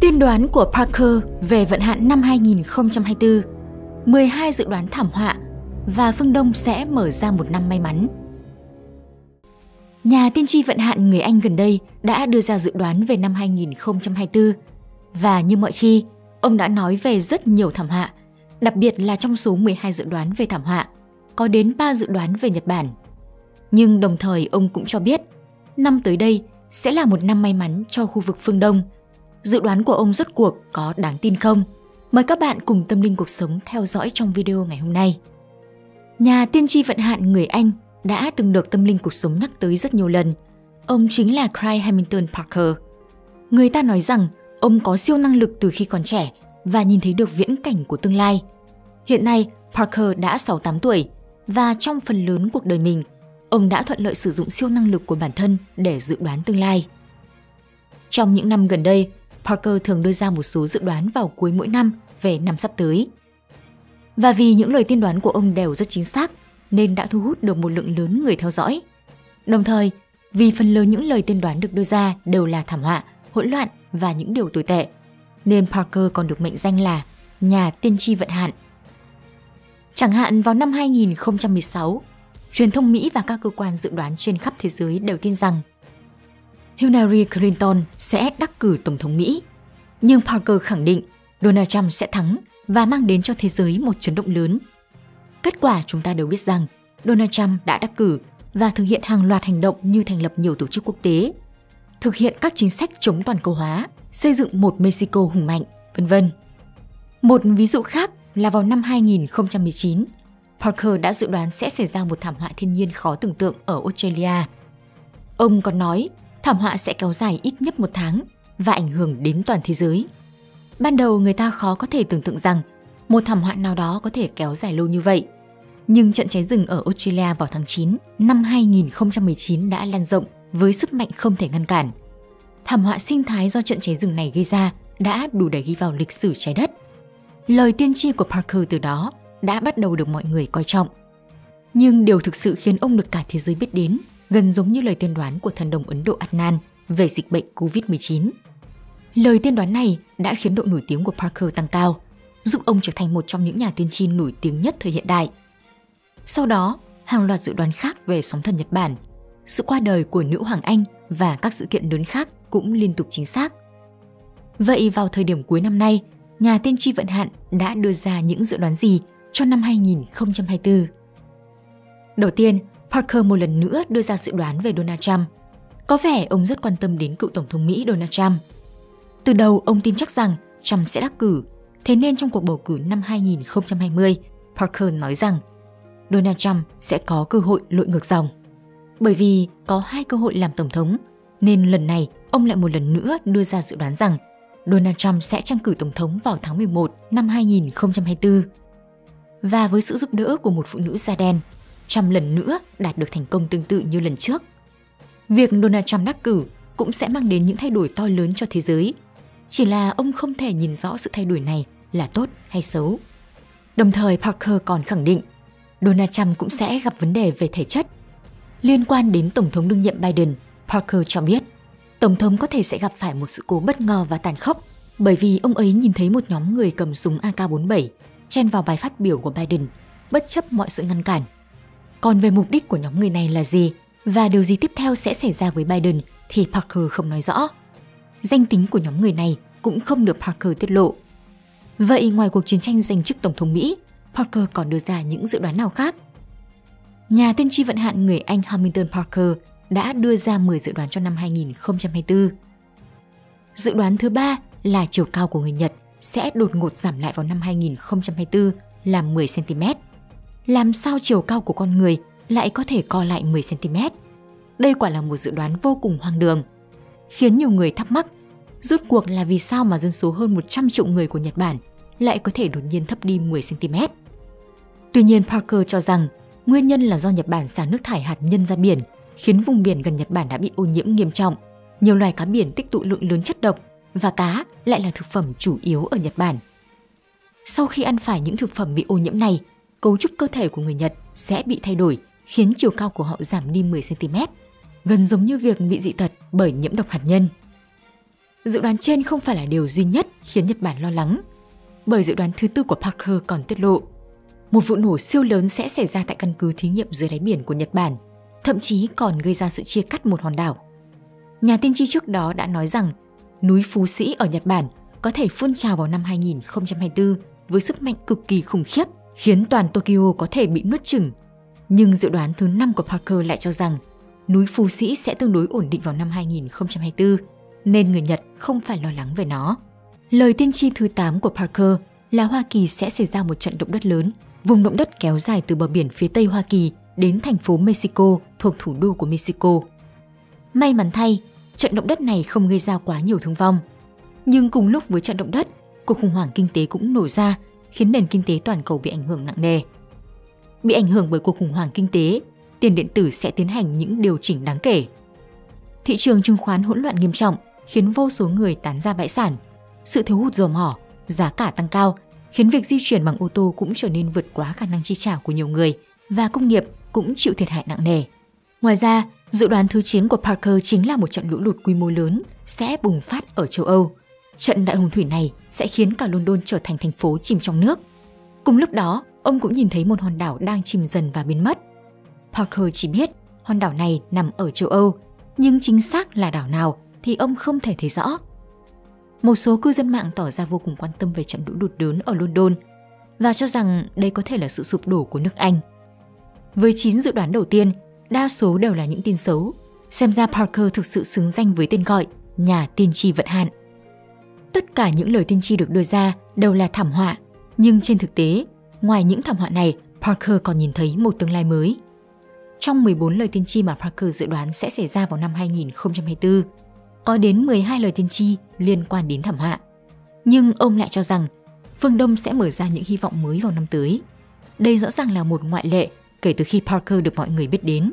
Tiên đoán của Parker về vận hạn năm 2024, 12 dự đoán thảm họa và phương Đông sẽ mở ra một năm may mắn. Nhà tiên tri vận hạn người Anh gần đây đã đưa ra dự đoán về năm 2024 và như mọi khi, ông đã nói về rất nhiều thảm họa, đặc biệt là trong số 12 dự đoán về thảm họa, có đến 3 dự đoán về Nhật Bản. Nhưng đồng thời ông cũng cho biết, năm tới đây sẽ là một năm may mắn cho khu vực phương Đông. Dự đoán của ông rốt cuộc có đáng tin không? Mời các bạn cùng tâm linh cuộc sống theo dõi trong video ngày hôm nay. Nhà tiên tri vận hạn người Anh đã từng được tâm linh cuộc sống nhắc tới rất nhiều lần. Ông chính là Craig Hamilton Parker. Người ta nói rằng ông có siêu năng lực từ khi còn trẻ và nhìn thấy được viễn cảnh của tương lai. Hiện nay, Parker đã 68 tuổi và trong phần lớn cuộc đời mình, ông đã thuận lợi sử dụng siêu năng lực của bản thân để dự đoán tương lai. Trong những năm gần đây, Parker thường đưa ra một số dự đoán vào cuối mỗi năm về năm sắp tới. Và vì những lời tiên đoán của ông đều rất chính xác, nên đã thu hút được một lượng lớn người theo dõi. Đồng thời, vì phần lớn những lời tiên đoán được đưa ra đều là thảm họa, hỗn loạn và những điều tồi tệ, nên Parker còn được mệnh danh là nhà tiên tri vận hạn. Chẳng hạn vào năm 2016, truyền thông Mỹ và các cơ quan dự đoán trên khắp thế giới đều tin rằng Hillary Clinton sẽ đắc cử Tổng thống Mỹ. Nhưng Parker khẳng định Donald Trump sẽ thắng và mang đến cho thế giới một chấn động lớn. Kết quả chúng ta đều biết rằng Donald Trump đã đắc cử và thực hiện hàng loạt hành động như thành lập nhiều tổ chức quốc tế, thực hiện các chính sách chống toàn cầu hóa, xây dựng một Mexico hùng mạnh, vân vân. Một ví dụ khác là vào năm 2019, Parker đã dự đoán sẽ xảy ra một thảm họa thiên nhiên khó tưởng tượng ở Australia. Ông còn nói thảm họa sẽ kéo dài ít nhất một tháng và ảnh hưởng đến toàn thế giới. Ban đầu người ta khó có thể tưởng tượng rằng một thảm họa nào đó có thể kéo dài lâu như vậy. Nhưng trận cháy rừng ở Australia vào tháng 9 năm 2019 đã lan rộng với sức mạnh không thể ngăn cản. Thảm họa sinh thái do trận cháy rừng này gây ra đã đủ để ghi vào lịch sử trái đất. Lời tiên tri của Parker từ đó đã bắt đầu được mọi người coi trọng. Nhưng điều thực sự khiến ông được cả thế giới biết đến gần giống như lời tiên đoán của thần đồng Ấn Độ Adnan về dịch bệnh COVID-19. Lời tiên đoán này đã khiến độ nổi tiếng của Parker tăng cao, giúp ông trở thành một trong những nhà tiên tri nổi tiếng nhất thời hiện đại. Sau đó, hàng loạt dự đoán khác về sóng thần Nhật Bản, sự qua đời của nữ hoàng Anh và các sự kiện lớn khác cũng liên tục chính xác. Vậy vào thời điểm cuối năm nay, nhà tiên tri vận hạn đã đưa ra những dự đoán gì cho năm 2024? Đầu tiên, Parker một lần nữa đưa ra dự đoán về Donald Trump. Có vẻ ông rất quan tâm đến cựu Tổng thống Mỹ Donald Trump. Từ đầu, ông tin chắc rằng Trump sẽ đắc cử, thế nên trong cuộc bầu cử năm 2020, Parker nói rằng Donald Trump sẽ có cơ hội lội ngược dòng. Bởi vì có hai cơ hội làm Tổng thống, nên lần này ông lại một lần nữa đưa ra dự đoán rằng Donald Trump sẽ tranh cử Tổng thống vào tháng 11 năm 2024. Và với sự giúp đỡ của một phụ nữ da đen, trăm lần nữa đạt được thành công tương tự như lần trước. Việc Donald Trump đắc cử cũng sẽ mang đến những thay đổi to lớn cho thế giới. Chỉ là ông không thể nhìn rõ sự thay đổi này là tốt hay xấu. Đồng thời Parker còn khẳng định Donald Trump cũng sẽ gặp vấn đề về thể chất. Liên quan đến Tổng thống đương nhiệm Biden, Parker cho biết Tổng thống có thể sẽ gặp phải một sự cố bất ngờ và tàn khốc bởi vì ông ấy nhìn thấy một nhóm người cầm súng AK-47 chen vào bài phát biểu của Biden, bất chấp mọi sự ngăn cản còn về mục đích của nhóm người này là gì và điều gì tiếp theo sẽ xảy ra với Biden thì Parker không nói rõ. Danh tính của nhóm người này cũng không được Parker tiết lộ. Vậy ngoài cuộc chiến tranh giành chức Tổng thống Mỹ, Parker còn đưa ra những dự đoán nào khác? Nhà tiên tri vận hạn người Anh Hamilton Parker đã đưa ra 10 dự đoán cho năm 2024. Dự đoán thứ ba là chiều cao của người Nhật sẽ đột ngột giảm lại vào năm 2024 là 10 cm làm sao chiều cao của con người lại có thể co lại 10cm. Đây quả là một dự đoán vô cùng hoang đường, khiến nhiều người thắc mắc rút cuộc là vì sao mà dân số hơn 100 triệu người của Nhật Bản lại có thể đột nhiên thấp đi 10cm. Tuy nhiên Parker cho rằng nguyên nhân là do Nhật Bản xả nước thải hạt nhân ra biển, khiến vùng biển gần Nhật Bản đã bị ô nhiễm nghiêm trọng. Nhiều loài cá biển tích tụ lượng lớn chất độc và cá lại là thực phẩm chủ yếu ở Nhật Bản. Sau khi ăn phải những thực phẩm bị ô nhiễm này, cấu trúc cơ thể của người Nhật sẽ bị thay đổi, khiến chiều cao của họ giảm đi 10cm, gần giống như việc bị dị tật bởi nhiễm độc hạt nhân. Dự đoán trên không phải là điều duy nhất khiến Nhật Bản lo lắng, bởi dự đoán thứ tư của Parker còn tiết lộ một vụ nổ siêu lớn sẽ xảy ra tại căn cứ thí nghiệm dưới đáy biển của Nhật Bản, thậm chí còn gây ra sự chia cắt một hòn đảo. Nhà tiên tri trước đó đã nói rằng núi Phú Sĩ ở Nhật Bản có thể phun trào vào năm 2024 với sức mạnh cực kỳ khủng khiếp, khiến toàn Tokyo có thể bị nuốt chửng. Nhưng dự đoán thứ năm của Parker lại cho rằng núi Phú Sĩ sẽ tương đối ổn định vào năm 2024, nên người Nhật không phải lo lắng về nó. Lời tiên tri thứ 8 của Parker là Hoa Kỳ sẽ xảy ra một trận động đất lớn, vùng động đất kéo dài từ bờ biển phía Tây Hoa Kỳ đến thành phố Mexico thuộc thủ đô của Mexico. May mắn thay, trận động đất này không gây ra quá nhiều thương vong. Nhưng cùng lúc với trận động đất, cuộc khủng hoảng kinh tế cũng nổ ra, khiến nền kinh tế toàn cầu bị ảnh hưởng nặng nề. Bị ảnh hưởng bởi cuộc khủng hoảng kinh tế, tiền điện tử sẽ tiến hành những điều chỉnh đáng kể. Thị trường chứng khoán hỗn loạn nghiêm trọng, khiến vô số người tán ra bãi sản. Sự thiếu hụt dầu mỏ, giá cả tăng cao, khiến việc di chuyển bằng ô tô cũng trở nên vượt quá khả năng chi trả của nhiều người và công nghiệp cũng chịu thiệt hại nặng nề. Ngoài ra, dự đoán thứ 9 của Parker chính là một trận lũ lụt quy mô lớn sẽ bùng phát ở châu Âu. Trận đại hồng thủy này sẽ khiến cả London trở thành thành phố chìm trong nước. Cùng lúc đó, ông cũng nhìn thấy một hòn đảo đang chìm dần và biến mất. Parker chỉ biết hòn đảo này nằm ở châu Âu, nhưng chính xác là đảo nào thì ông không thể thấy rõ. Một số cư dân mạng tỏ ra vô cùng quan tâm về trận lũ đụt đớn ở London và cho rằng đây có thể là sự sụp đổ của nước Anh. Với 9 dự đoán đầu tiên, đa số đều là những tin xấu. Xem ra Parker thực sự xứng danh với tên gọi nhà tiên tri vận hạn. Tất cả những lời tiên tri được đưa ra đều là thảm họa, nhưng trên thực tế, ngoài những thảm họa này, Parker còn nhìn thấy một tương lai mới. Trong 14 lời tiên tri mà Parker dự đoán sẽ xảy ra vào năm 2024, có đến 12 lời tiên tri liên quan đến thảm họa. Nhưng ông lại cho rằng phương Đông sẽ mở ra những hy vọng mới vào năm tới. Đây rõ ràng là một ngoại lệ kể từ khi Parker được mọi người biết đến.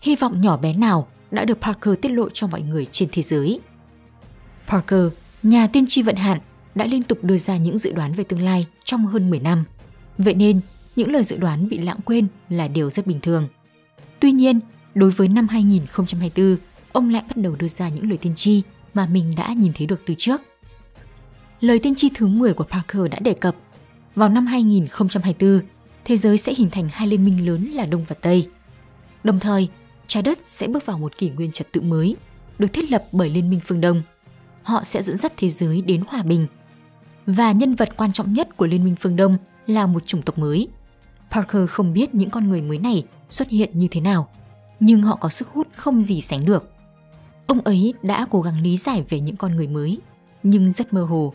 Hy vọng nhỏ bé nào đã được Parker tiết lộ cho mọi người trên thế giới. Parker, nhà tiên tri vận hạn, đã liên tục đưa ra những dự đoán về tương lai trong hơn 10 năm. Vậy nên, những lời dự đoán bị lãng quên là điều rất bình thường. Tuy nhiên, đối với năm 2024, ông lại bắt đầu đưa ra những lời tiên tri mà mình đã nhìn thấy được từ trước. Lời tiên tri thứ 10 của Parker đã đề cập, vào năm 2024, thế giới sẽ hình thành hai liên minh lớn là Đông và Tây. Đồng thời, trái đất sẽ bước vào một kỷ nguyên trật tự mới, được thiết lập bởi Liên minh phương Đông. Họ sẽ dẫn dắt thế giới đến hòa bình. Và nhân vật quan trọng nhất của Liên minh phương Đông là một chủng tộc mới. Parker không biết những con người mới này xuất hiện như thế nào, nhưng họ có sức hút không gì sánh được. Ông ấy đã cố gắng lý giải về những con người mới, nhưng rất mơ hồ.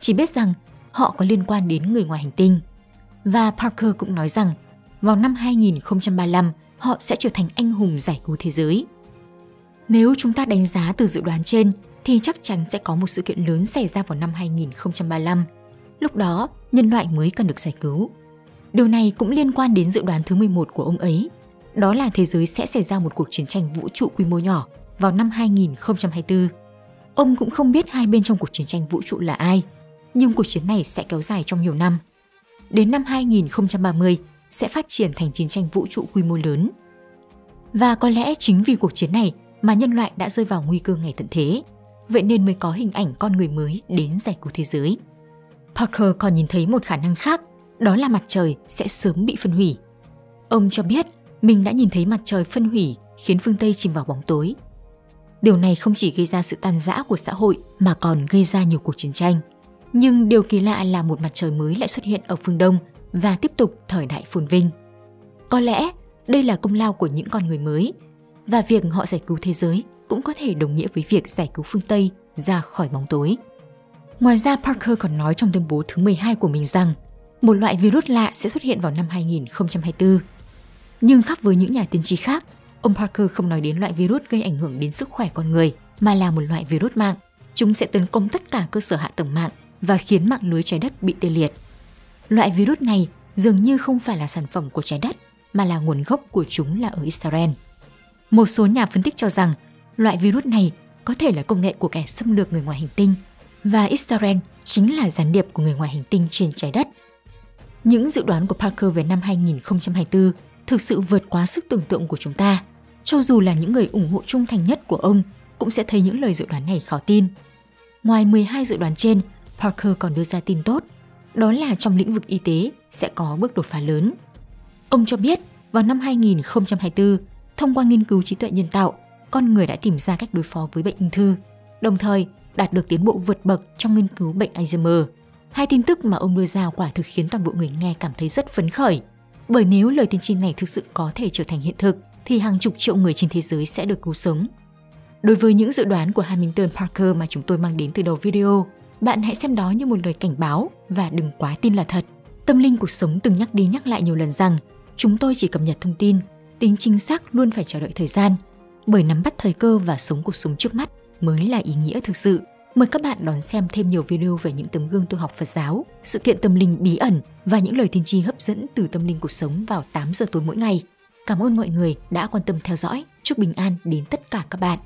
Chỉ biết rằng họ có liên quan đến người ngoài hành tinh. Và Parker cũng nói rằng vào năm 2035 họ sẽ trở thành anh hùng giải cứu thế giới. Nếu chúng ta đánh giá từ dự đoán trên thì chắc chắn sẽ có một sự kiện lớn xảy ra vào năm 2035. Lúc đó, nhân loại mới cần được giải cứu. Điều này cũng liên quan đến dự đoán thứ 11 của ông ấy. Đó là thế giới sẽ xảy ra một cuộc chiến tranh vũ trụ quy mô nhỏ vào năm 2024. Ông cũng không biết hai bên trong cuộc chiến tranh vũ trụ là ai, nhưng cuộc chiến này sẽ kéo dài trong nhiều năm. Đến năm 2030 sẽ phát triển thành chiến tranh vũ trụ quy mô lớn. Và có lẽ chính vì cuộc chiến này mà nhân loại đã rơi vào nguy cơ ngày tận thế, vậy nên mới có hình ảnh con người mới đến giải cứu thế giới. Parker còn nhìn thấy một khả năng khác, đó là mặt trời sẽ sớm bị phân hủy. Ông cho biết mình đã nhìn thấy mặt trời phân hủy khiến phương Tây chìm vào bóng tối Điều này không chỉ gây ra sự tan rã của xã hội mà còn gây ra nhiều cuộc chiến tranh. Nhưng điều kỳ lạ là một mặt trời mới lại xuất hiện ở phương Đông và tiếp tục thời đại phồn vinh. Có lẽ đây là công lao của những con người mới và việc họ giải cứu thế giới cũng có thể đồng nghĩa với việc giải cứu phương Tây ra khỏi bóng tối. Ngoài ra Parker còn nói trong tuyên bố thứ 12 của mình rằng một loại virus lạ sẽ xuất hiện vào năm 2024. Nhưng khác với những nhà tiên tri khác, Ông Parker không nói đến loại virus gây ảnh hưởng đến sức khỏe con người, mà là một loại virus mạng. Chúng sẽ tấn công tất cả cơ sở hạ tầng mạng và khiến mạng lưới trái đất bị tê liệt. Loại virus này dường như không phải là sản phẩm của trái đất, mà là nguồn gốc của chúng là ở Israel. Một số nhà phân tích cho rằng loại virus này có thể là công nghệ của kẻ xâm lược người ngoài hành tinh và Israel chính là gián điệp của người ngoài hành tinh trên trái đất. Những dự đoán của Parker về năm 2024 thực sự vượt quá sức tưởng tượng của chúng ta. Cho dù là những người ủng hộ trung thành nhất của ông cũng sẽ thấy những lời dự đoán này khó tin. Ngoài 12 dự đoán trên, Parker còn đưa ra tin tốt, đó là trong lĩnh vực y tế sẽ có bước đột phá lớn. Ông cho biết vào năm 2024, thông qua nghiên cứu trí tuệ nhân tạo, con người đã tìm ra cách đối phó với bệnh ung thư, đồng thời đạt được tiến bộ vượt bậc trong nghiên cứu bệnh Alzheimer. Hai tin tức mà ông đưa ra quả thực khiến toàn bộ người nghe cảm thấy rất phấn khởi. Bởi nếu lời tiên tri này thực sự có thể trở thành hiện thực, thì hàng chục triệu người trên thế giới sẽ được cứu sống. Đối với những dự đoán của Hamilton Parker mà chúng tôi mang đến từ đầu video, bạn hãy xem đó như một lời cảnh báo và đừng quá tin là thật. Tâm linh cuộc sống từng nhắc đi nhắc lại nhiều lần rằng chúng tôi chỉ cập nhật thông tin, tính chính xác luôn phải chờ đợi thời gian, bởi nắm bắt thời cơ và sống cuộc sống trước mắt mới là ý nghĩa thực sự. Mời các bạn đón xem thêm nhiều video về những tấm gương tu học Phật giáo, sự kiện tâm linh bí ẩn và những lời tiên tri hấp dẫn từ tâm linh cuộc sống vào 8 giờ tối mỗi ngày. Cảm ơn mọi người đã quan tâm theo dõi. Chúc bình an đến tất cả các bạn.